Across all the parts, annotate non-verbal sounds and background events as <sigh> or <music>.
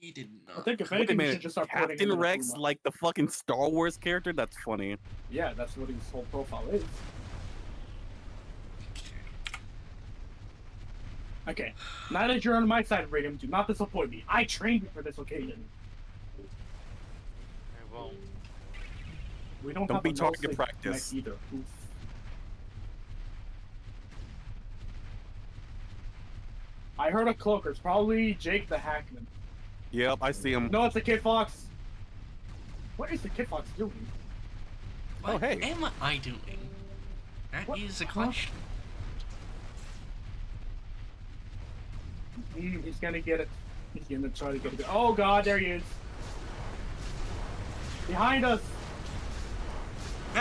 He did not. I think if Wait a anything, we should minute, just start Captain him in a Rex, Puma. like the fucking Star Wars character? That's funny. Yeah, that's what his whole profile is. Okay, now that you're on my side, Radium, do not disappoint me. I trained you for this occasion. I won't. We don't, Don't have be a target practice. either. Oof. I heard a cloaker. It's probably Jake the Hackman. Yep, I see him. No, it's the Kit Fox. What is the Kit Fox doing? Oh, What hey. am I doing? That is What? a Huh? question. Mm, he's gonna get it. He's gonna try to get it. Oh god, there he is. Behind us.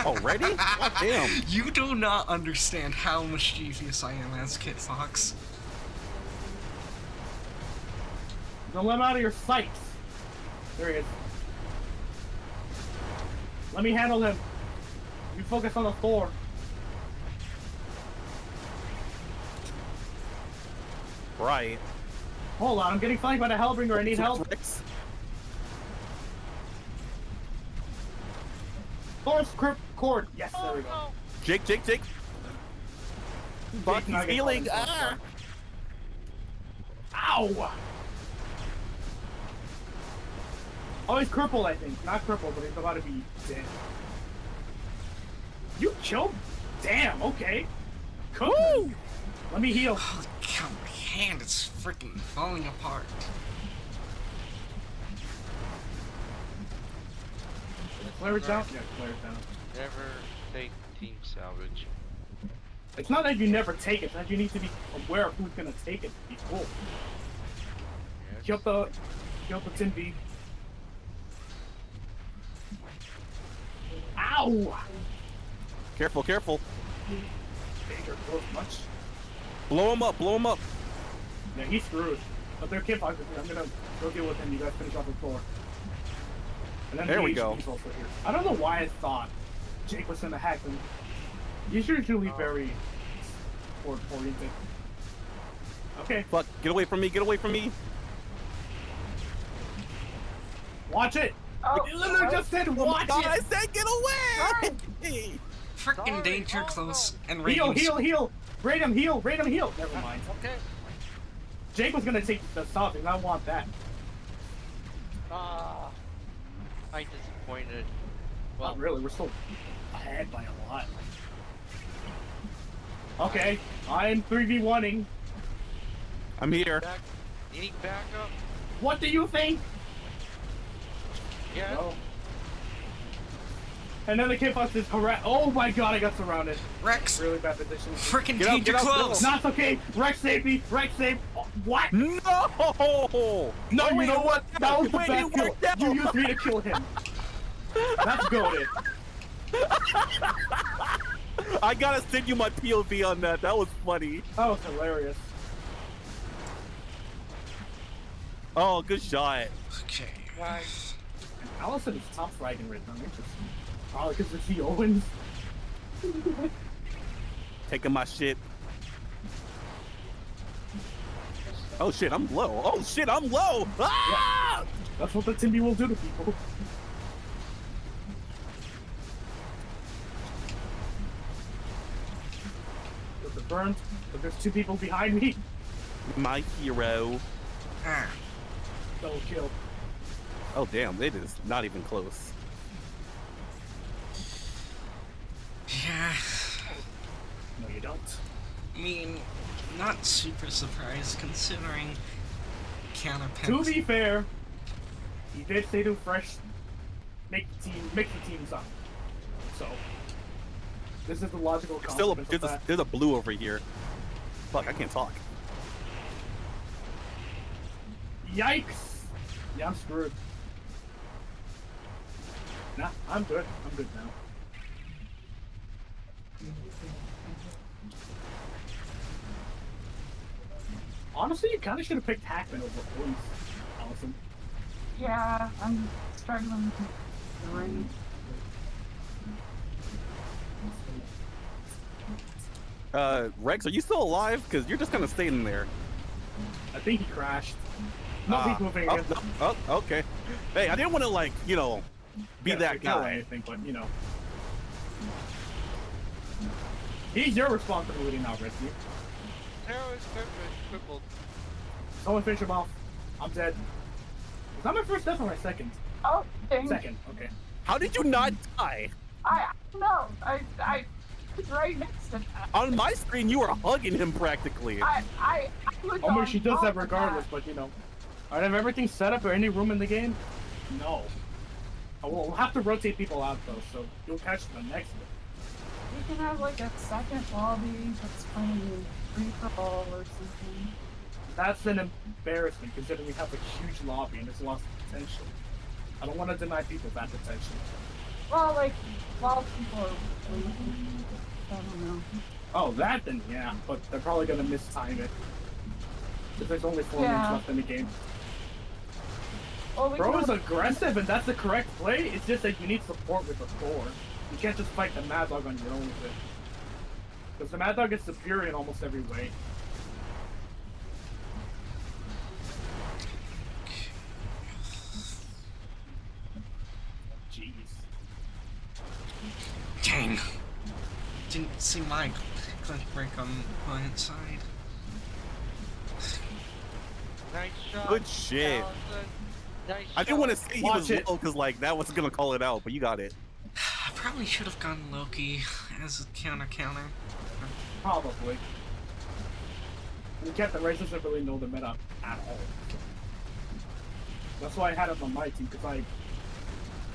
Already? <laughs> God damn. You do not understand how mischievous I am as Kit Fox. Don't let him out of your sight. There he is. Let me handle him. You focus on the Thor. Right. Hold on, I'm getting flanked by the Hellbringer. I need help. Thor's crypt cord. Yes, there we go. Jake, Jake, Jake. He's healing. Ah. Ow! Oh, he's crippled, I think. Not crippled, but he's about to be dead. You killed? Damn, okay. Cool. me. Let me heal. Oh, Holy cow, my hand is freaking falling apart. Claire's down? Yeah, Claire's down. Never take team salvage. It's not that you never take it, it's that you need to be aware of who's gonna take it to be cool. Yes. Kill the, kill the Tin Ow! Careful, careful. Much. Blow him up, blow him up. Yeah, he's screwed. But they're kit foxes. I'm gonna go deal with him. You guys finish off the Thor. And then There we go. Here. I don't know why I thought Jake was gonna hack him. He's usually Oh. very sport oriented. Okay, Fuck, get away from me, get away from me. watch it. Oh, you literally just said Oh my watch god, I said get away! Freaking Sorry, danger oh, close and Heal, heal, heal. Rate him, heal. Rate him, heal. Never mind. Okay. Jake was gonna take the stopping. I want that. Ah. I disappointed. Well, Not really. We're still ahead by a lot. Okay, I'm 3v1ing. I'm here. back. Needing backup. What do you think? Yeah. Oh. And then the kit fox is correct. Oh my god, I got surrounded. Rex, Really bad position. freaking Get out, danger get close. Not okay. Rex save me. Rex save. Oh, what? No! No, Oh, you know what? worked That was the Wait, best kill. worked out. You used me to kill him. That's goaded. I gotta send you my POV on that. That was funny. That was hilarious. Oh, good shot. Okay. Guys. Allison is top fragging right now. Interesting. Probably because it's the Owens. <laughs> Taking my shit. Oh shit, I'm low. Oh shit, I'm low. Ah! That's what the Timby will do to people. Burned, but there's two people behind me. My hero. Ah, Double kill. Oh damn, it is not even close. yeah. No, you don't. I mean, not super surprised considering To be fair, he did say to fresh make the team make the teams up. So this is the logical There's still a, there's, of a, that. there's a blue over here. Fuck, I can't talk. Yikes! Yeah, I'm screwed. Nah, I'm good. I'm good now. Honestly, you kind of should have picked Hackman over Police, Allison. Yeah, I'm struggling to read. Uh, Rex, are you still alive? Because you're just kind of staying there. I think he crashed. No, Ah. he's moving oh, again. no, oh, okay. Hey, I didn't want to like, you know, be that to kill or guy. anything, but you know. He's your responsibility now, Risky. Arrow is crippled- crippled. Someone finish him off. I'm dead. Is that my first death or my second? Oh, dang. Second, okay. How did you not die? I, I don't know. I, I was right next to that. On my screen, you were hugging him practically. I, I, I was Oh, on she does that of regardless, but you know. Alright, have everything set up or any room in the game? No. Oh, We'll have to rotate people out though, so you'll catch them the next one. We can have like a second lobby that's of free for all or something. That's an embarrassment considering we have a huge lobby and there's lots of potential. I don't want to deny people that potential. Well, like, while people are waiting, I don't know. Oh, that then, yeah, but they're probably gonna mistime it. Because there's only four Yeah. minutes left in the game. Well, Bro is aggressive, and that's the correct play. It's just that you need support with the Thor. You can't just fight the Mad Dog on your own with it. Because the Mad Dog is superior in almost every way. Jeez. Dang. Didn't see my click break on my side. Nice shot. Good shit. Allison. Nice I didn't want to shot. say he was it. low because like that was gonna call it out, but you got it. <sighs> I probably should have gone Loki as a counter counter. Probably. And Captain Race doesn't really know the meta at all. That's why I had him on my team, because I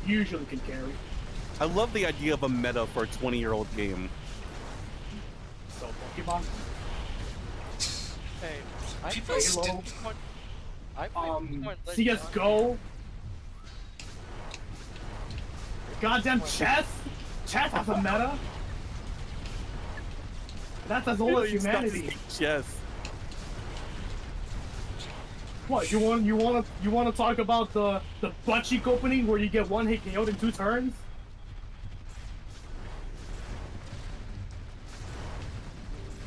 usually can carry. I love the idea of a meta for a 20 year old game. So, Pokemon. <sighs> Hey, I People played still- Pokemon- I played Um, Pokemon Let's CSGO. Goddamn chess! Chess has a meta? That's as old as humanity. saying Chess. What, you want you wanna you wanna talk about the the butt cheek opening where you get one hit KO'd in two turns?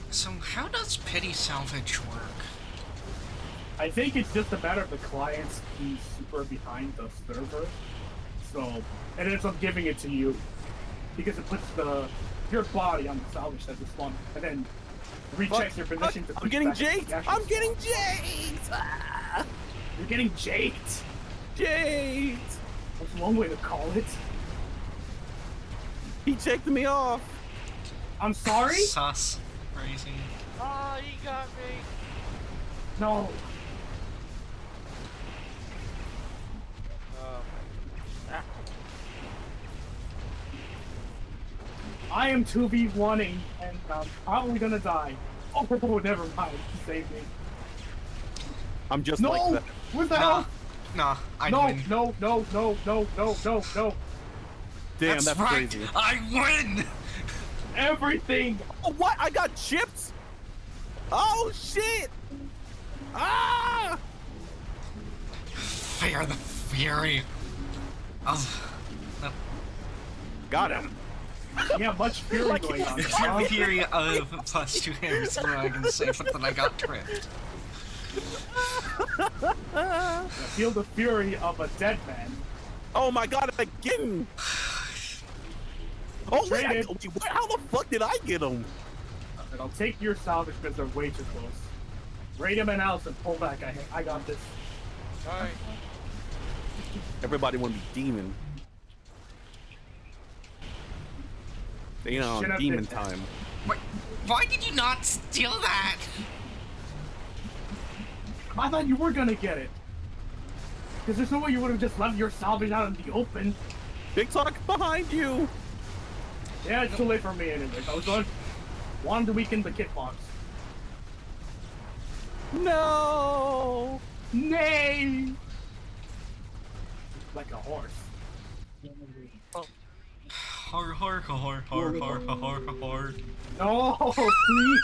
So how does pity salvage work? I think it's just a matter of the clients being super behind the server. So it ends up giving it to you. Because it puts the your body on the salvage as a spawn and then rechecks your Fuck, position to I'm getting back jaked! I'm getting jaked! Ah, You're getting jaked! jaked! That's one way to call it. He checked me off. I'm sorry? Sus. Crazy. Ah, he got me. No. I am 2v1ing and I'm probably gonna die. Oh, <laughs> never mind. Save me. I'm just No! like that. What the Nah. hell? Nah, I No, win. no, no, no, no, no, no, no. Damn, that's, right. crazy. I win! Everything! Oh, what? I got chipped? Oh, shit! Ah! Fear the fury of Got him. <laughs> Yeah, much fury Like- going on. the huh? fury of plus two hairs. What I can say, but then I got tripped. Feel the fury of a dead man. Oh my god, again! Oh, wait, I, Traded. wait, what- how the fuck did I get him? And I'll take your salvage because they're way too close. Radium and Allison, pull back. I, I got this. alright. Everybody want to be demon. They know, Shut demon Nick. time. Wait, why did you not steal that? I thought you were gonna get it. Because there's no way you would have just left your salvage out in the open. Big talk behind you! Yeah, it's too late for me anyways. I was on wanted to weaken the kit fox. No! Nay! Like a horse. Har har har har har har har har. No, please!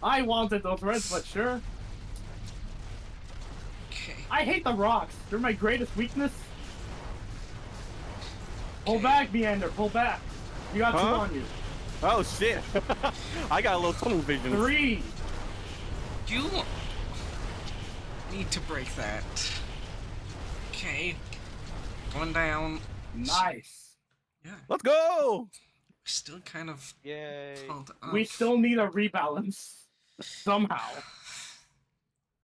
I wanted those reds, but sure. Okay. I hate the rocks. They're my greatest weakness. Pull back, Meander. Pull back. You got two on you. Oh shit! <laughs> I got a little tunnel vision. Three, You need to break that. Okay. One down. Nice. Yeah. Let's go. Still kind of Yay. We still need a rebalance somehow.